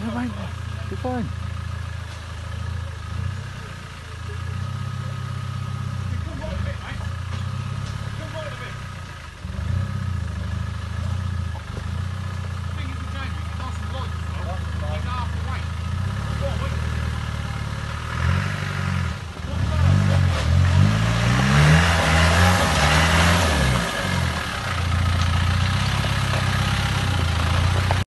No, mate, you're fine.